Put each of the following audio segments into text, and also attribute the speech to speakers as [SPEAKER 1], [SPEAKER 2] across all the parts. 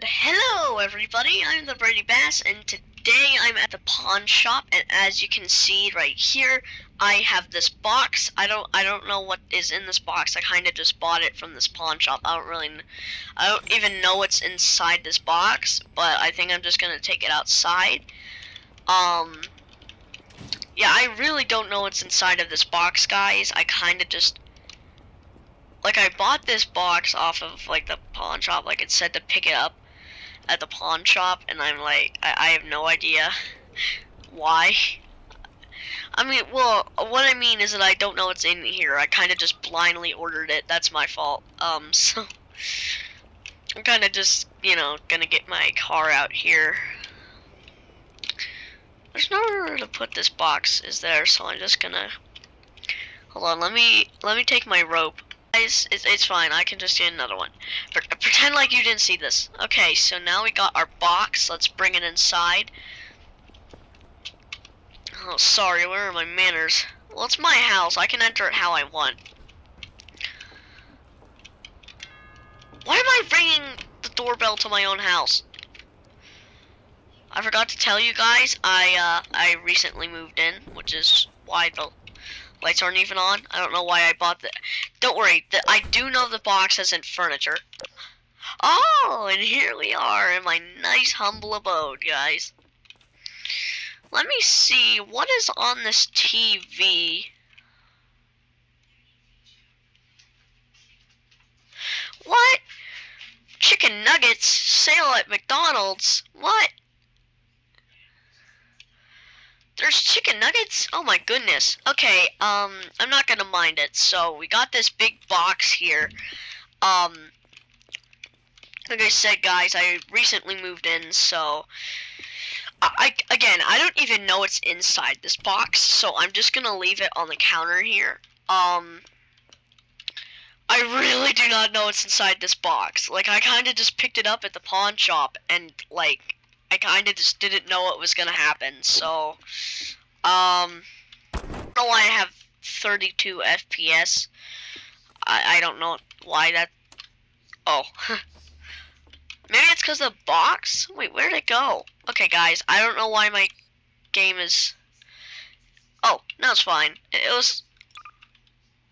[SPEAKER 1] And hello everybody, I'm the Brady Bass and today I'm at the pawn shop and as you can see right here I have this box. I don't I don't know what is in this box. I kind of just bought it from this pawn shop. I don't really I don't even know what's inside this box, but I think I'm just going to take it outside. Um Yeah, I really don't know what's inside of this box, guys. I kind of just like I bought this box off of like the pawn shop, like it said to pick it up at the pawn shop, and I'm like, I, I have no idea why. I mean, well, what I mean is that I don't know what's in here. I kind of just blindly ordered it. That's my fault. Um, so I'm kind of just, you know, gonna get my car out here. There's nowhere to put this box, is there? So I'm just gonna. Hold on. Let me let me take my rope guys, it's, it's fine. I can just get another one. Pretend like you didn't see this. Okay, so now we got our box. Let's bring it inside. Oh, sorry. Where are my manners? Well, it's my house. I can enter it how I want. Why am I ringing the doorbell to my own house? I forgot to tell you guys, I uh, I recently moved in, which is why the Lights aren't even on. I don't know why I bought that. Don't worry. The, I do know the box isn't furniture. Oh, and here we are in my nice humble abode, guys. Let me see. What is on this TV? What? Chicken nuggets? Sale at McDonald's? What? There's chicken nuggets? Oh my goodness. Okay, um, I'm not gonna mind it. So, we got this big box here. Um, like I said, guys, I recently moved in, so... I, again, I don't even know what's inside this box, so I'm just gonna leave it on the counter here. Um, I really do not know what's inside this box. Like, I kind of just picked it up at the pawn shop, and, like, I kind of just didn't know what was gonna happen. So, um, why I have 32 FPS. I I don't know why that. Oh, maybe it's because the box. Wait, where did it go? Okay, guys, I don't know why my game is. Oh, no, it's fine. It was.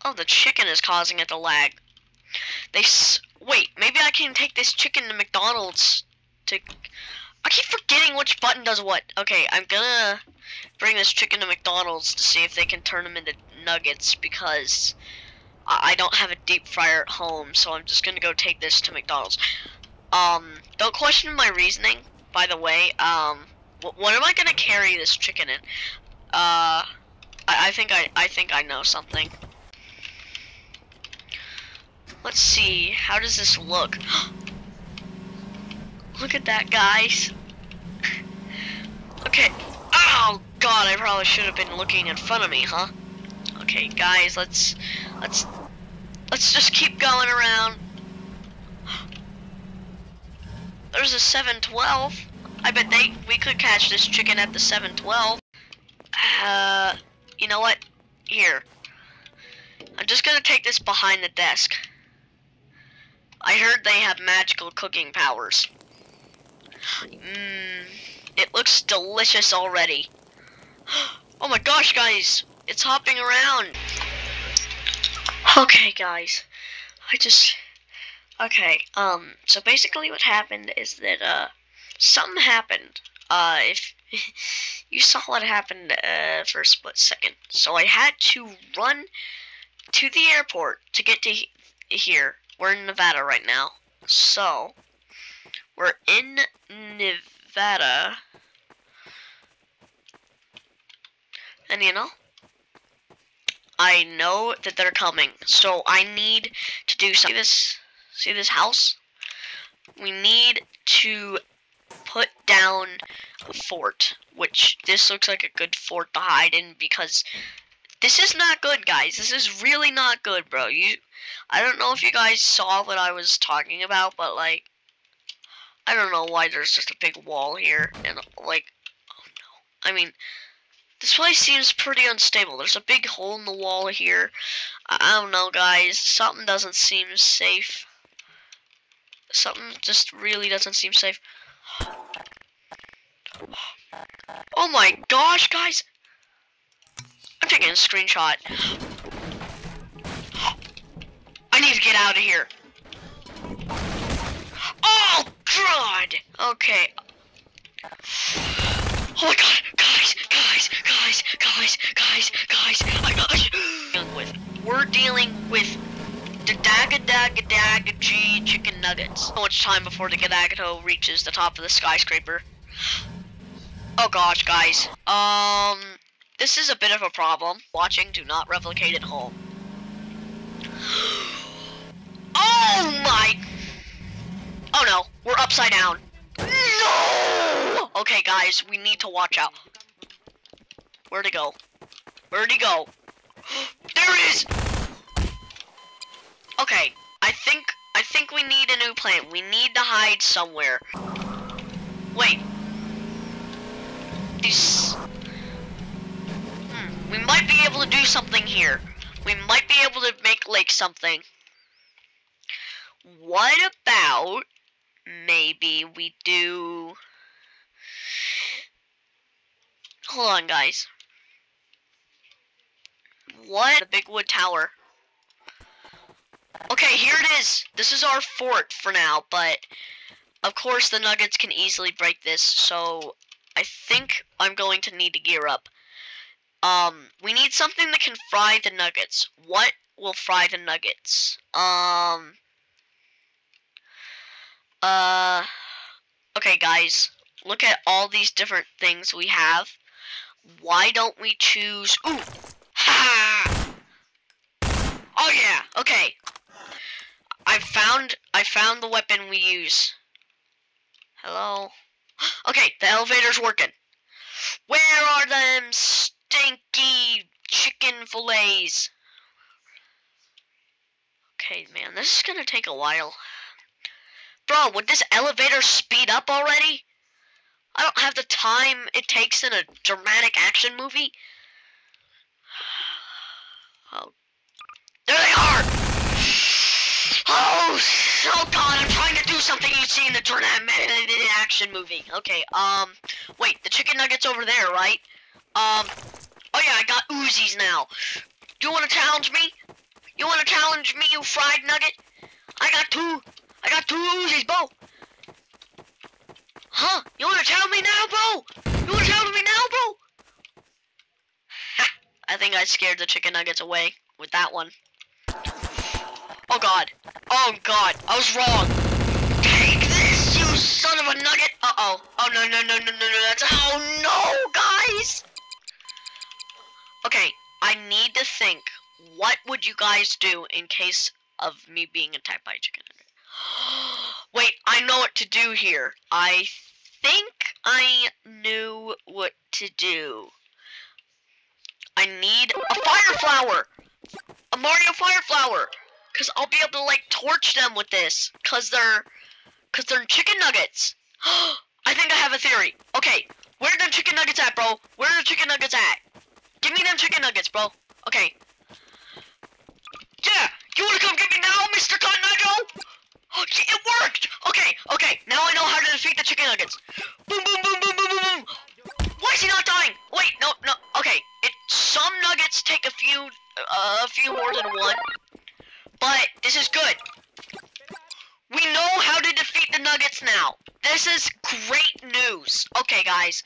[SPEAKER 1] Oh, the chicken is causing it to lag. They s wait. Maybe I can take this chicken to McDonald's to I keep forgetting which button does what. Okay, I'm gonna bring this chicken to McDonald's to see if they can turn them into nuggets because I don't have a deep fryer at home, so I'm just gonna go take this to McDonald's. Um, don't question my reasoning, by the way. Um, what am I gonna carry this chicken in? Uh, I, I think I, I think I know something. Let's see, how does this look? Look at that, guys. Okay. Oh, God, I probably should have been looking in front of me, huh? Okay, guys, let's... Let's... Let's just keep going around. There's a 712. I bet they we could catch this chicken at the 712. Uh, you know what? Here. I'm just gonna take this behind the desk. I heard they have magical cooking powers. Mmm, it looks delicious already. Oh my gosh, guys, it's hopping around. Okay, guys, I just, okay, um, so basically what happened is that, uh, something happened. Uh, if you saw what happened, uh, for a split second. So I had to run to the airport to get to he here. We're in Nevada right now. So, we're in Nevada. And you know, I know that they're coming. So I need to do something. See this? See this house? We need to put down a fort, which this looks like a good fort to hide in because this is not good, guys. This is really not good, bro. You, I don't know if you guys saw what I was talking about, but like, I don't know why there's just a big wall here, and like, oh no. I mean, this place seems pretty unstable. There's a big hole in the wall here. I don't know, guys. Something doesn't seem safe. something just really doesn't seem safe. Oh my gosh, guys! I'm taking a screenshot. I need to get out of here. Oh god! Okay. Oh my god, We're dealing with the Daga G chicken nuggets. So much time before the Gadagato reaches the top of the skyscraper. Oh gosh, guys. Um, this is a bit of a problem. Watching, do not replicate at home. Oh my! Oh no, we're upside down. No! Okay, guys, we need to watch out. Where'd he go? Where'd he go? There it is! Okay, I think I think we need a new plan. We need to hide somewhere. Wait. These. Hmm. We might be able to do something here. We might be able to make like something. What about maybe we do? Hold on, guys. What? The big wood tower. Okay, here it is. This is our fort for now, but of course the nuggets can easily break this, so I think I'm going to need to gear up. Um, we need something that can fry the nuggets. What will fry the nuggets? Um, uh, okay guys, look at all these different things we have. Why don't we choose, ooh, ha! Oh yeah, okay, I found I found the weapon we use. Hello? Okay, the elevator's working. Where are them stinky chicken fillets? Okay, man, this is gonna take a while. Bro, would this elevator speed up already? I don't have the time it takes in a dramatic action movie. Oh. Something you'd see in the dramatic action movie. Okay, um, wait, the chicken nugget's over there, right? Um, oh yeah, I got Uzis now. Do you want to challenge me? You want to challenge me, you fried nugget? I got two. I got two Uzis, bro. Huh? You want to challenge me now, bro? You want to challenge me now, bro? Ha! I think I scared the chicken nuggets away with that one. Oh god. Oh god. I was wrong. Of a nugget. Uh-oh. Oh no no no no no no. That's oh no, guys. Okay, I need to think. What would you guys do in case of me being attacked by a chicken? Wait, I know what to do here. I think I knew what to do. I need a fire flower! A Mario fire flower! Cause I'll be able to like torch them with this. Cause they're, cause they're chicken nuggets. I think I have a theory. Okay, where are them chicken nuggets at, bro? Where are the chicken nuggets at? Give me them chicken nuggets, bro. Okay. Yeah, you wanna come get me now, Mr. Tornado? Oh, yeah, it worked! Okay, okay, now I know how to defeat the chicken nuggets. Boom, boom, boom, boom, boom, boom, boom. Why is he not dying? Wait, no, no, okay. It, some nuggets take a few, uh, a few more than one. But this is good. We know how to defeat the Nuggets now. This is great news. Okay, guys.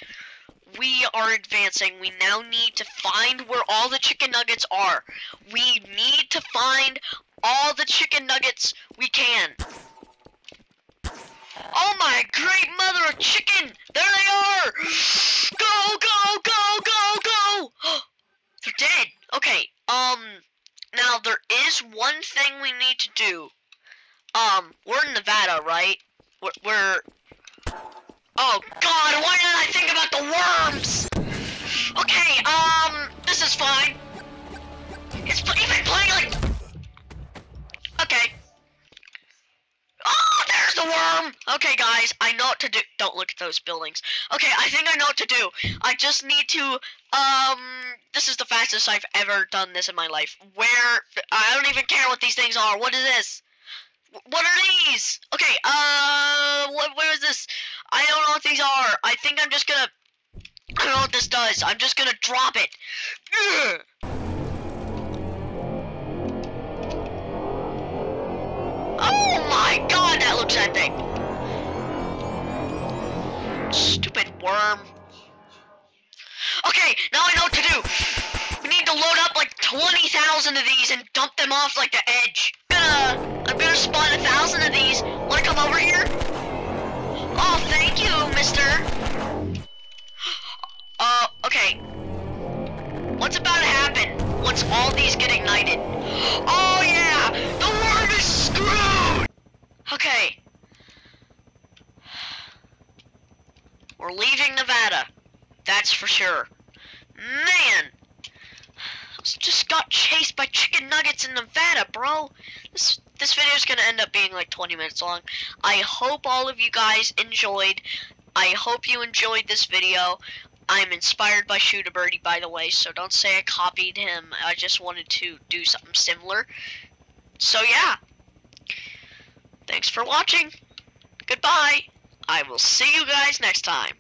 [SPEAKER 1] We are advancing. We now need to find where all the chicken nuggets are. We need to find all the chicken nuggets we can. Oh my great mother of chicken! There they are! Go, go, go, go, go! They're dead. Okay, um, now, there is one thing we need to do. Um, we're in Nevada, right? We're, we're... Oh, God, why did I think about the worms? Okay, um, this is fine. It's even playing like... Okay. Oh, there's the worm! Okay, guys, I know what to do. Don't look at those buildings. Okay, I think I know what to do. I just need to, um, this is the fastest I've ever done this in my life. Where, I don't even care what these things are. What is this? Wh- What are these? Okay, uh, what, what is this? I don't know what these are. I think I'm just gonna, I don't know what this does. I'm just gonna drop it. Ugh. Oh my god, that looks epic. Stupid worm. Okay, now I know what to do. We need to load up like 20,000 of these and dump them off like the edge. Gonna, I'm gonna spawn a thousand of these. Wanna come over here? Oh, thank you, mister. Uh, okay. What's about to happen once all these get ignited? Oh yeah, the worm is screwed! Okay. We're leaving Nevada. That's for sure. Man! I just got chased by chicken nuggets in Nevada, bro. This this video is gonna end up being like 20 minutes long. I hope all of you guys enjoyed. I hope you enjoyed this video. I'm inspired by Shooter Birdie, by the way, so don't say I copied him. I just wanted to do something similar. So yeah. Thanks for watching. Goodbye. I will see you guys next time.